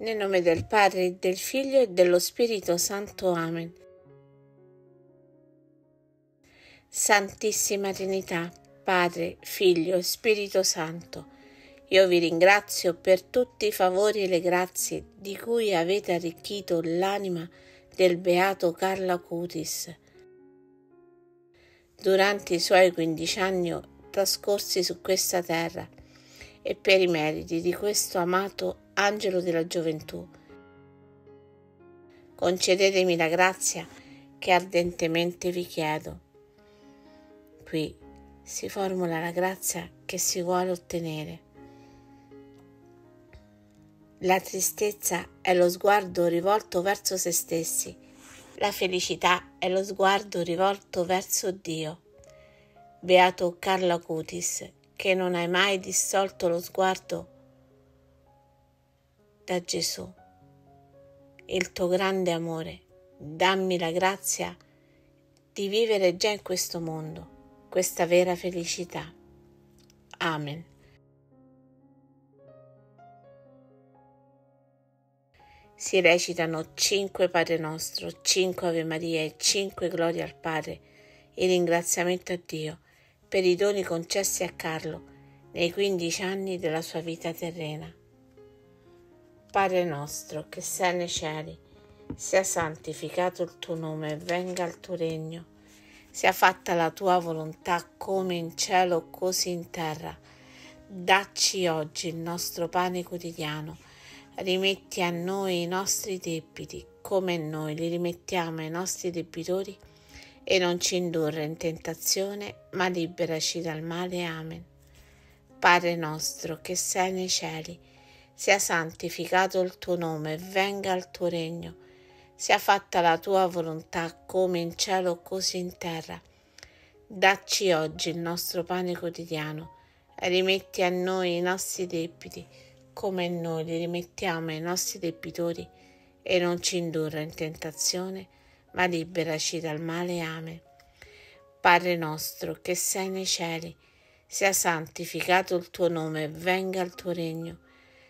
Nel nome del Padre, del Figlio e dello Spirito Santo. Amen. Santissima Trinità, Padre, Figlio e Spirito Santo, io vi ringrazio per tutti i favori e le grazie di cui avete arricchito l'anima del beato Carlo Acutis durante i suoi quindici anni trascorsi su questa terra e per i meriti di questo amato angelo della gioventù. Concedetemi la grazia che ardentemente vi chiedo. Qui si formula la grazia che si vuole ottenere. La tristezza è lo sguardo rivolto verso se stessi, la felicità è lo sguardo rivolto verso Dio. Beato Carlo Acutis, che non hai mai dissolto lo sguardo da Gesù, il tuo grande amore. Dammi la grazia di vivere già in questo mondo questa vera felicità. Amen. Si recitano cinque Padre Nostro, cinque Ave Maria e cinque Gloria al Padre e ringraziamento a Dio per i doni concessi a Carlo nei quindici anni della sua vita terrena. Padre nostro che sei nei cieli, sia santificato il tuo nome, venga il tuo regno, sia fatta la tua volontà come in cielo così in terra. Dacci oggi il nostro pane quotidiano, rimetti a noi i nostri debiti come noi li rimettiamo ai nostri debitori e non ci indurre in tentazione, ma liberaci dal male. Amen. Padre nostro che sei nei cieli, sia santificato il tuo nome, venga il tuo regno, sia fatta la tua volontà come in cielo così in terra. Dacci oggi il nostro pane quotidiano, rimetti a noi i nostri debiti, come noi li rimettiamo ai nostri debitori, e non ci indurre in tentazione, ma liberaci dal male. Amen. Padre nostro che sei nei cieli, sia santificato il tuo nome, venga il tuo regno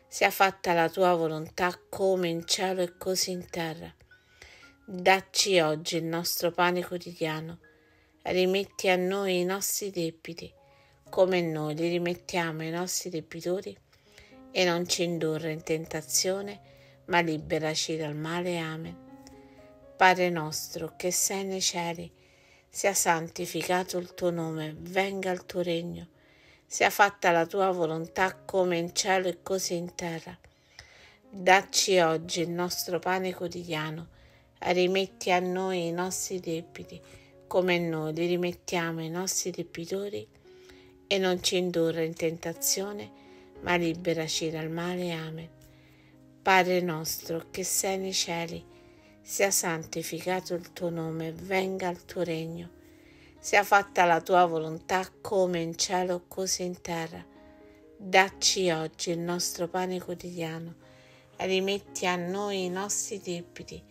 sia fatta la tua volontà come in cielo e così in terra. Dacci oggi il nostro pane quotidiano, rimetti a noi i nostri debiti, come noi li rimettiamo ai nostri debitori, e non ci indurre in tentazione, ma liberaci dal male. Amen. Padre nostro che sei nei cieli, sia santificato il tuo nome, venga il tuo regno sia fatta la tua volontà come in cielo e così in terra. Dacci oggi il nostro pane quotidiano, rimetti a noi i nostri debiti, come noi li rimettiamo ai nostri debitori, e non ci indurre in tentazione, ma liberaci dal male. Amen. Padre nostro che sei nei cieli, sia santificato il tuo nome, venga il tuo regno sia fatta la tua volontà come in cielo così in terra. Dacci oggi il nostro pane quotidiano e rimetti a noi i nostri debiti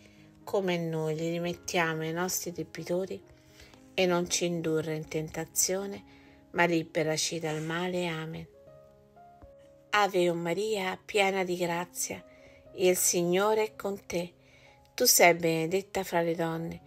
come noi li rimettiamo ai nostri debitori e non ci indurre in tentazione ma liberaci dal male. Amen. Ave Maria, piena di grazia, il Signore è con te. Tu sei benedetta fra le donne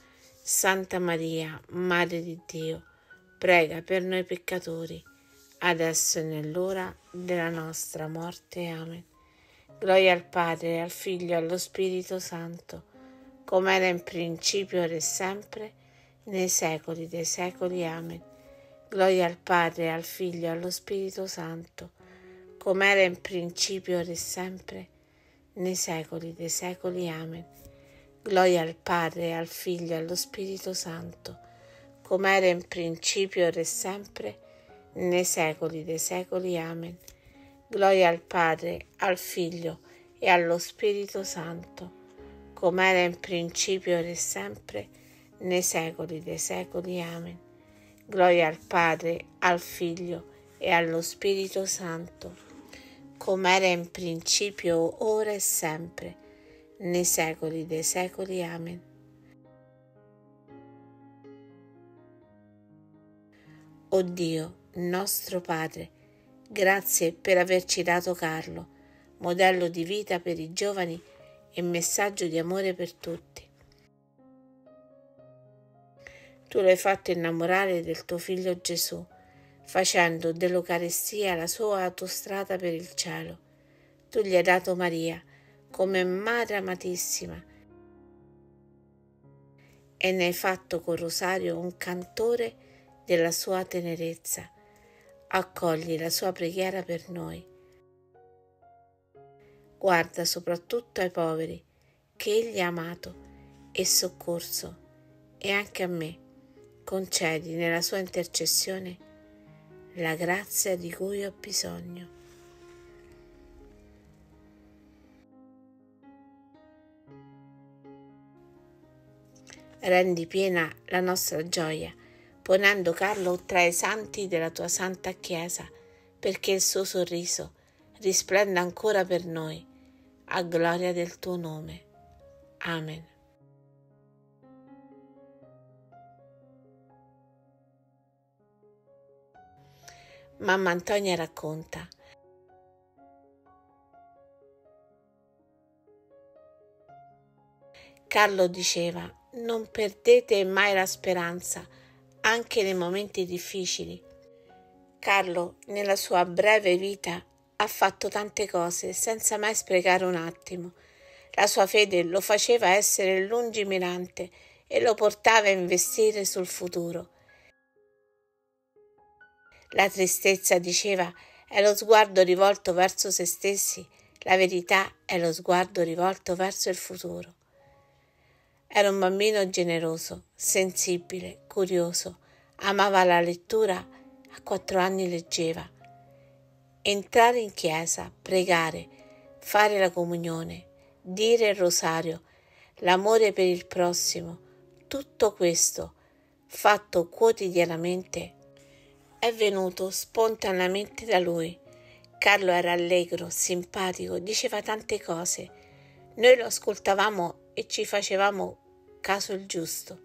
Santa Maria, Madre di Dio, prega per noi peccatori, adesso e nell'ora della nostra morte. Amen. Gloria al Padre, al Figlio e allo Spirito Santo, come era in principio, ora e sempre, nei secoli dei secoli. Amen. Gloria al Padre, al Figlio e allo Spirito Santo, come era in principio, ora e sempre, nei secoli dei secoli. Amen. Gloria al Padre, al Figlio e allo Spirito Santo, come era in principio, ora e sempre, nei secoli dei secoli. Amen. Gloria al Padre, al Figlio e allo Spirito Santo, come era in principio, ora e sempre, nei secoli dei secoli. Amen. Gloria al Padre, al Figlio e allo Spirito Santo come era in principio, ora e sempre, nei secoli dei secoli. Amen. O Dio, nostro Padre, grazie per averci dato Carlo, modello di vita per i giovani e messaggio di amore per tutti. Tu l'hai fatto innamorare del tuo figlio Gesù facendo dell'Eucaristia la sua autostrada per il cielo. Tu gli hai dato Maria come Madre amatissima e ne hai fatto col rosario un cantore della sua tenerezza. Accogli la sua preghiera per noi. Guarda soprattutto ai poveri che Egli ha amato e soccorso e anche a me concedi nella sua intercessione la grazia di cui ho bisogno. Rendi piena la nostra gioia, ponendo Carlo tra i santi della tua santa Chiesa, perché il suo sorriso risplenda ancora per noi, a gloria del tuo nome. Amen. Mamma Antonia racconta. Carlo diceva, non perdete mai la speranza, anche nei momenti difficili. Carlo, nella sua breve vita, ha fatto tante cose senza mai sprecare un attimo. La sua fede lo faceva essere lungimirante e lo portava a investire sul futuro. La tristezza, diceva, è lo sguardo rivolto verso se stessi, la verità è lo sguardo rivolto verso il futuro. Era un bambino generoso, sensibile, curioso, amava la lettura, a quattro anni leggeva. Entrare in chiesa, pregare, fare la comunione, dire il rosario, l'amore per il prossimo, tutto questo, fatto quotidianamente, è venuto spontaneamente da lui. Carlo era allegro, simpatico, diceva tante cose. Noi lo ascoltavamo e ci facevamo caso il giusto.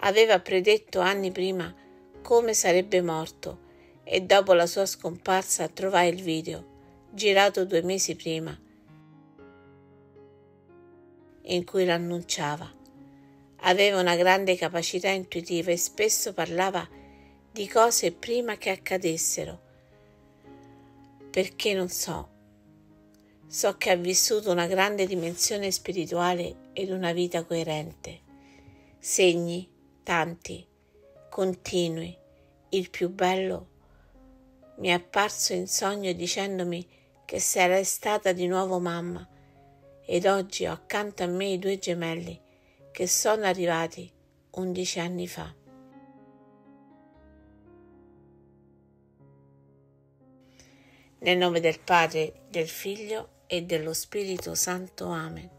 Aveva predetto anni prima come sarebbe morto e dopo la sua scomparsa trovai il video, girato due mesi prima, in cui l'annunciava. Aveva una grande capacità intuitiva e spesso parlava di cose prima che accadessero, perché non so. So che ha vissuto una grande dimensione spirituale ed una vita coerente. Segni, tanti, continui. Il più bello mi è apparso in sogno dicendomi che sarei stata di nuovo mamma ed oggi ho accanto a me i due gemelli che sono arrivati undici anni fa. Nel nome del Padre, del Figlio e dello Spirito Santo. Amen.